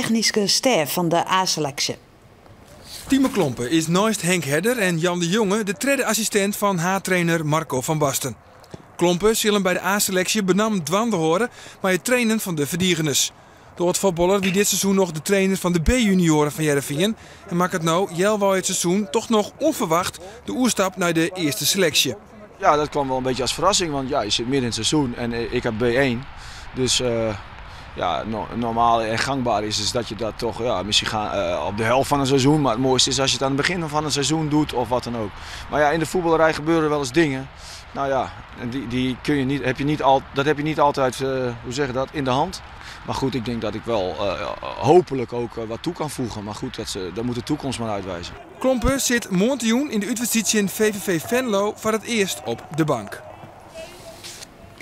technische staf van de A-selectie. Timo Klompen is naast Henk Herder en Jan de Jonge de tweede assistent van H-trainer Marco van Basten. Klompen zullen bij de A-selectie benam dwanden horen maar het trainen van de verdiegenis. De voetballer wie dit seizoen nog de trainer van de B-junioren van Jereveen en maakt het nou, Jelwal het seizoen, toch nog onverwacht de oerstap naar de eerste selectie. Ja, dat kwam wel een beetje als verrassing, want ja, je zit midden in het seizoen en ik heb B1. Dus uh, ja, normaal en gangbaar is, is dat je dat toch ja, misschien gaan, uh, op de helft van een seizoen. Maar het mooiste is als je het aan het begin van een seizoen doet of wat dan ook. Maar ja, in de voetballerij gebeuren wel eens dingen. Nou ja, die, die kun je niet, heb je niet al, dat heb je niet altijd, uh, hoe zeg je dat, in de hand. Maar goed, ik denk dat ik wel uh, hopelijk ook wat toe kan voegen. Maar goed, dat, ze, dat moet de toekomst maar uitwijzen. Klompen zit Montionoen in de Utrechtse VVV Venlo voor het eerst op de bank.